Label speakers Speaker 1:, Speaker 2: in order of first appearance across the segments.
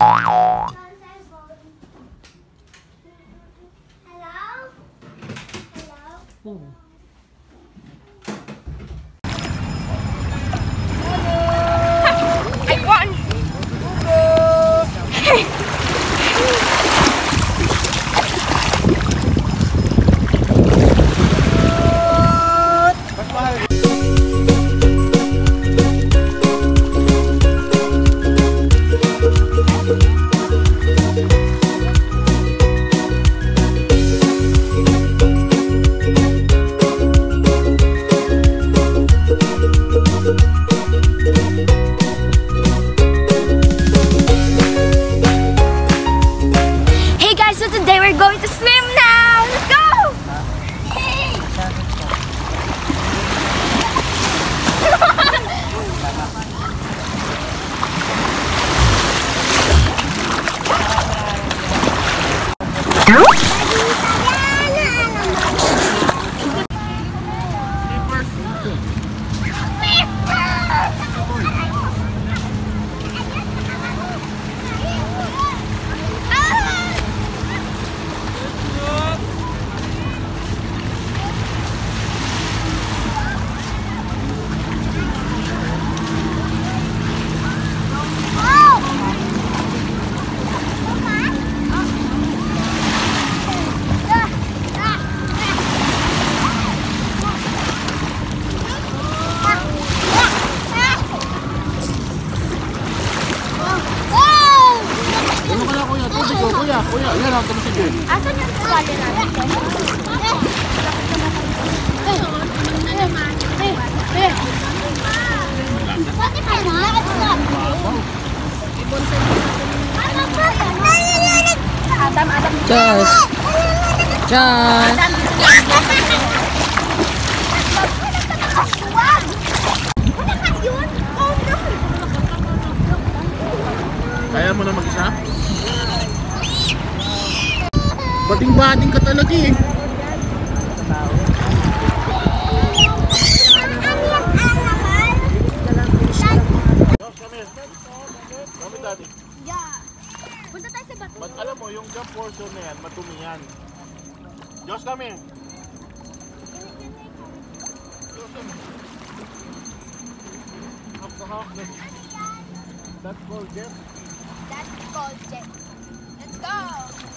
Speaker 1: Hello? Hello?
Speaker 2: I
Speaker 3: Ano ko kuya. Kuya, yan ang tumusig eh.
Speaker 2: Asan yung tuwalya natin? Adam, Adam.
Speaker 4: Diyos. Diyos.
Speaker 3: Kaya mo na mag-isa? Bading-bading ka talaga eh.
Speaker 2: Punta tayo sa bato.
Speaker 3: But alam mo, yung jump portion na yan, matumi yan. Diyos kami. Diyos kami. Hawk na hawk na. That's called jet.
Speaker 2: That's called jet. Let's go!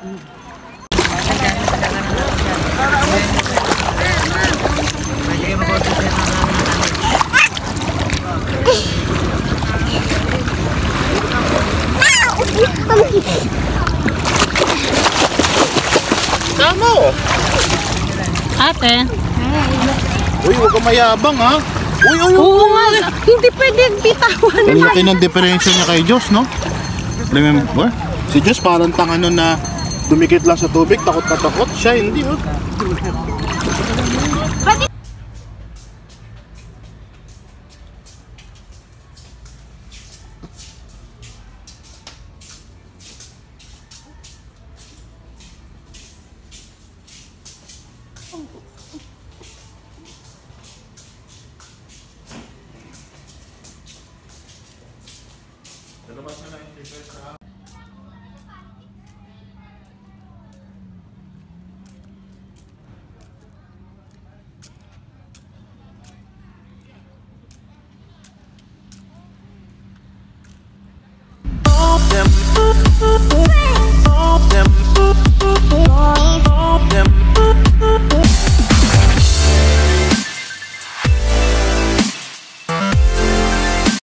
Speaker 3: Tama.
Speaker 4: Ate.
Speaker 3: Uy, huwag kang mayabang ha. Uy, uy, uy.
Speaker 4: Oo nga. Hindi pwede bitawan.
Speaker 3: Ang laki ng diferensya niya kay Diyos, no? Remember? Si Diyos parang tanga nun na dumikit lang sa tubig, takot na takot. Siya hindi, oh.
Speaker 1: Them